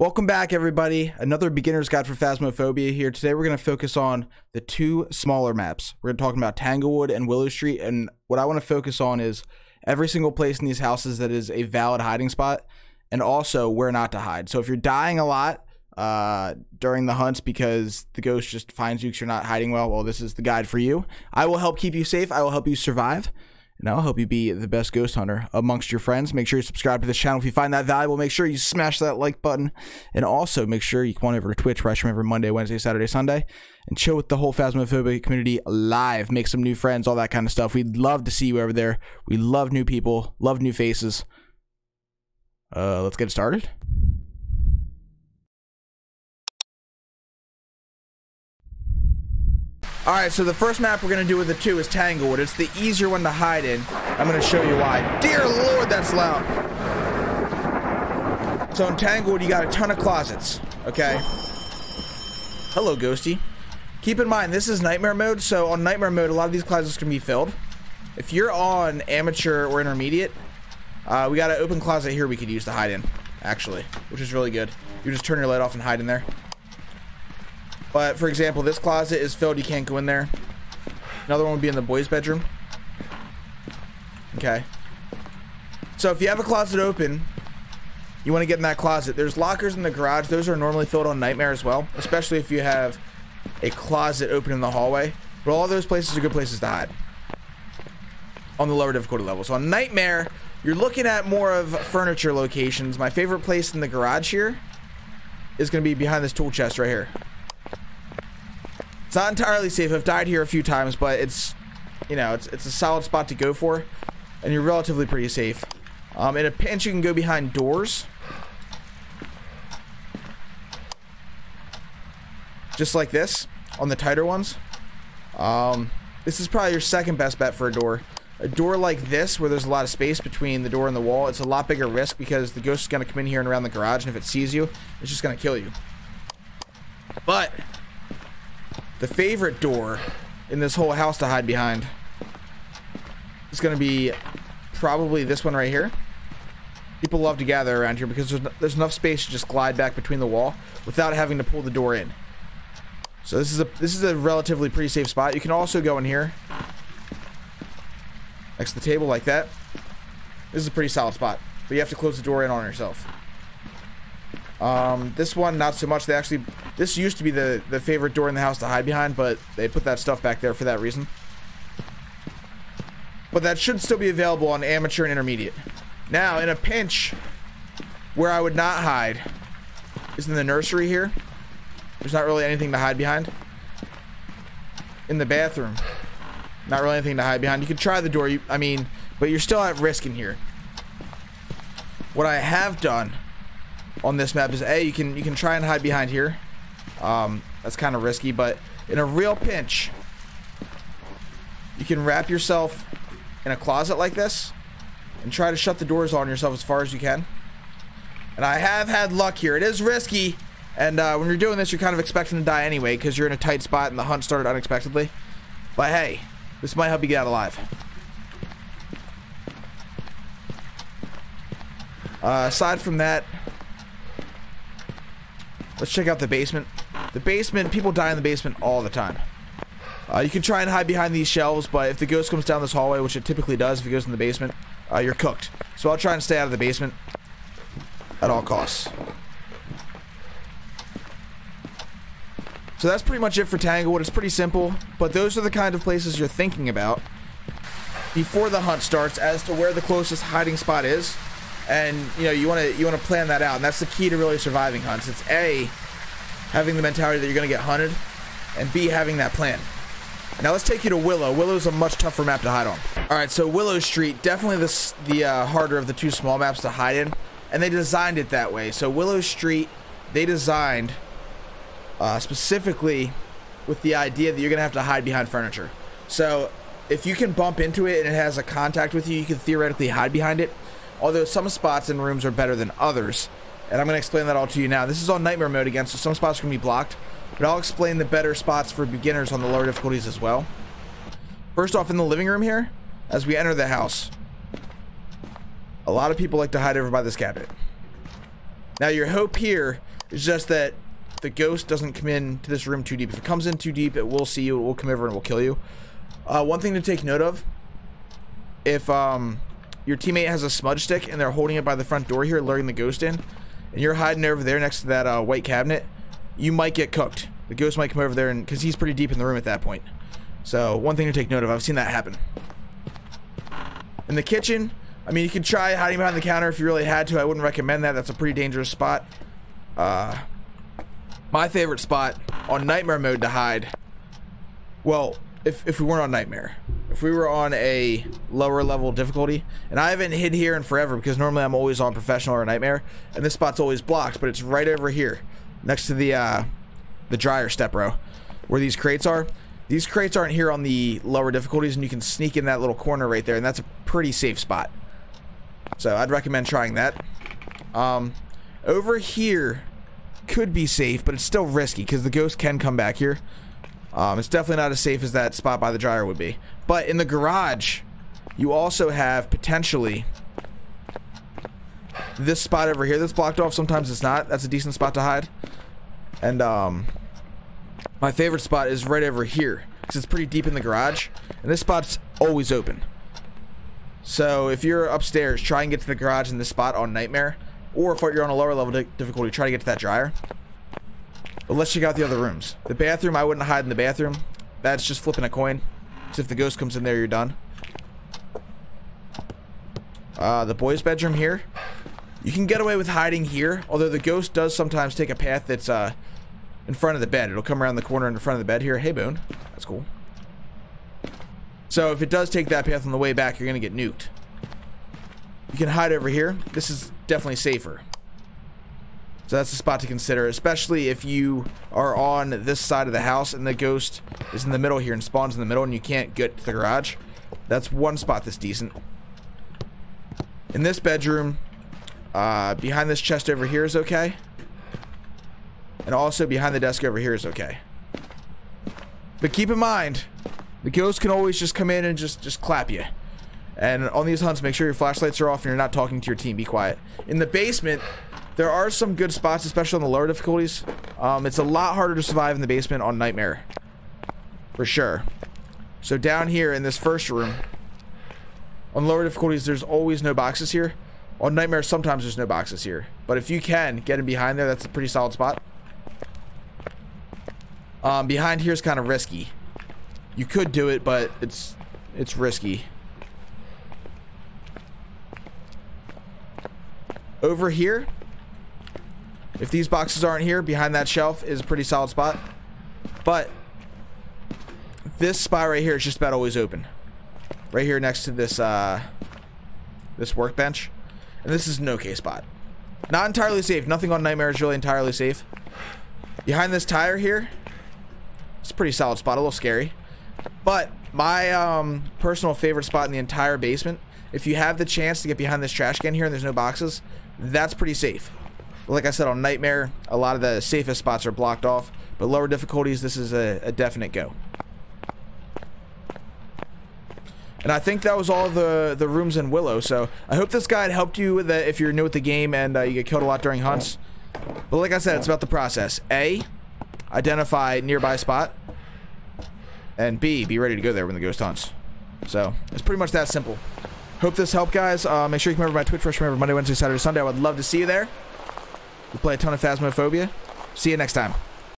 Welcome back, everybody. Another beginner's guide for Phasmophobia here. Today, we're going to focus on the two smaller maps. We're going to talk about Tanglewood and Willow Street. And what I want to focus on is every single place in these houses that is a valid hiding spot, and also where not to hide. So if you're dying a lot uh, during the hunts because the ghost just finds you because you're not hiding well, well, this is the guide for you. I will help keep you safe. I will help you survive and I'll help you be the best ghost hunter amongst your friends. Make sure you subscribe to this channel if you find that valuable. Make sure you smash that like button, and also make sure you come on over to Twitch where I stream every Monday, Wednesday, Saturday, Sunday, and chill with the whole Phasmophobia community live. Make some new friends, all that kind of stuff. We'd love to see you over there. We love new people, love new faces. Uh, let's get started. All right, so the first map we're gonna do with the two is Tanglewood. It's the easier one to hide in. I'm gonna show you why. Dear Lord, that's loud. So in Tanglewood, you got a ton of closets, okay? Hello, Ghosty. Keep in mind, this is Nightmare mode, so on Nightmare mode, a lot of these closets can be filled. If you're on Amateur or Intermediate, uh, we got an open closet here we could use to hide in, actually, which is really good. You just turn your light off and hide in there. But for example, this closet is filled. You can't go in there. Another one would be in the boys' bedroom. Okay. So if you have a closet open, you want to get in that closet. There's lockers in the garage. Those are normally filled on Nightmare as well, especially if you have a closet open in the hallway. But all those places are good places to hide on the lower difficulty level. So on Nightmare, you're looking at more of furniture locations. My favorite place in the garage here is going to be behind this tool chest right here. It's not entirely safe. I've died here a few times, but it's, you know, it's, it's a solid spot to go for. And you're relatively pretty safe. Um, in a pinch, you can go behind doors. Just like this, on the tighter ones. Um, this is probably your second best bet for a door. A door like this, where there's a lot of space between the door and the wall, it's a lot bigger risk because the ghost is going to come in here and around the garage, and if it sees you, it's just going to kill you. But the favorite door in this whole house to hide behind is going to be probably this one right here. People love to gather around here because there's, there's enough space to just glide back between the wall without having to pull the door in. So this is a this is a relatively pretty safe spot. You can also go in here next to the table like that. This is a pretty solid spot, but you have to close the door in on yourself. Um, this one, not so much. They actually, this used to be the, the favorite door in the house to hide behind, but they put that stuff back there for that reason. But that should still be available on amateur and intermediate. Now, in a pinch, where I would not hide is in the nursery here. There's not really anything to hide behind. In the bathroom, not really anything to hide behind. You could try the door, you, I mean, but you're still at risk in here. What I have done on this map is a you can you can try and hide behind here. Um, that's kind of risky, but in a real pinch, you can wrap yourself in a closet like this and try to shut the doors on yourself as far as you can. And I have had luck here. It is risky, and uh, when you're doing this, you're kind of expecting to die anyway because you're in a tight spot and the hunt started unexpectedly. But hey, this might help you get out alive. Uh, aside from that, Let's check out the basement. The basement, people die in the basement all the time. Uh, you can try and hide behind these shelves, but if the ghost comes down this hallway, which it typically does if it goes in the basement, uh, you're cooked. So I'll try and stay out of the basement at all costs. So that's pretty much it for Tanglewood. It's pretty simple, but those are the kind of places you're thinking about before the hunt starts as to where the closest hiding spot is and you know you want to you want to plan that out and that's the key to really surviving hunts it's a having the mentality that you're going to get hunted and b having that plan. Now let's take you to willow. Willow's a much tougher map to hide on. All right so willow street definitely the, the uh, harder of the two small maps to hide in and they designed it that way. So willow street they designed uh, specifically with the idea that you're going to have to hide behind furniture. So if you can bump into it and it has a contact with you you can theoretically hide behind it. Although some spots in rooms are better than others. And I'm going to explain that all to you now. This is on Nightmare mode again, so some spots are going to be blocked. But I'll explain the better spots for beginners on the lower difficulties as well. First off, in the living room here, as we enter the house, a lot of people like to hide over by this cabinet. Now your hope here is just that the ghost doesn't come in to this room too deep. If it comes in too deep, it will see you, it will come over and will kill you. Uh, one thing to take note of, if um, your teammate has a smudge stick and they're holding it by the front door here, luring the ghost in, and you're hiding over there next to that uh, white cabinet, you might get cooked. The ghost might come over there and because he's pretty deep in the room at that point. So one thing to take note of, I've seen that happen. In the kitchen, I mean, you can try hiding behind the counter if you really had to. I wouldn't recommend that. That's a pretty dangerous spot. Uh, my favorite spot on Nightmare mode to hide. Well, if, if we weren't on Nightmare. If we were on a lower level difficulty, and I haven't hid here in forever because normally I'm always on Professional or Nightmare, and this spot's always blocked, but it's right over here, next to the, uh, the dryer step row, where these crates are. These crates aren't here on the lower difficulties, and you can sneak in that little corner right there, and that's a pretty safe spot. So I'd recommend trying that. Um, over here could be safe, but it's still risky because the ghost can come back here. Um, it's definitely not as safe as that spot by the dryer would be. But in the garage, you also have potentially this spot over here that's blocked off. Sometimes it's not. That's a decent spot to hide. And um, my favorite spot is right over here because it's pretty deep in the garage. And this spot's always open. So if you're upstairs, try and get to the garage in this spot on Nightmare. Or if you're on a lower level difficulty, try to get to that dryer. But let's check out the other rooms. The bathroom, I wouldn't hide in the bathroom. That's just flipping a coin. So if the ghost comes in there, you're done. Uh, the boys' bedroom here. You can get away with hiding here, although the ghost does sometimes take a path that's uh, in front of the bed. It'll come around the corner in front of the bed here. Hey, Boone. That's cool. So if it does take that path on the way back, you're going to get nuked. You can hide over here. This is definitely safer. So that's a spot to consider, especially if you are on this side of the house and the ghost is in the middle here and spawns in the middle and you can't get to the garage. That's one spot that's decent. In this bedroom, uh, behind this chest over here is okay. And also behind the desk over here is okay. But keep in mind, the ghost can always just come in and just, just clap you. And on these hunts, make sure your flashlights are off and you're not talking to your team. Be quiet. In the basement, there are some good spots, especially on the lower difficulties. Um, it's a lot harder to survive in the basement on Nightmare. For sure. So down here in this first room, on lower difficulties, there's always no boxes here. On Nightmare, sometimes there's no boxes here. But if you can get in behind there, that's a pretty solid spot. Um, behind here is kind of risky. You could do it, but it's it's risky. Over here, if these boxes aren't here, behind that shelf is a pretty solid spot. But this spot right here is just about always open. Right here next to this uh, this workbench. And this is an okay spot. Not entirely safe. Nothing on Nightmare is really entirely safe. Behind this tire here, it's a pretty solid spot. A little scary. But my um, personal favorite spot in the entire basement, if you have the chance to get behind this trash can here and there's no boxes, that's pretty safe. Like I said, on Nightmare, a lot of the safest spots are blocked off. But lower difficulties, this is a, a definite go. And I think that was all the, the rooms in Willow. So I hope this guide helped you with that if you're new with the game and uh, you get killed a lot during hunts. But like I said, it's about the process. A, identify nearby spot. And B, be ready to go there when the ghost hunts. So it's pretty much that simple. Hope this helped, guys. Uh, make sure you to my Twitch Rush. Remember, Monday, Wednesday, Saturday, Sunday. I would love to see you there. We play a ton of Phasmophobia. See you next time.